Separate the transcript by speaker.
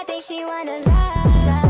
Speaker 1: I think she wanna love.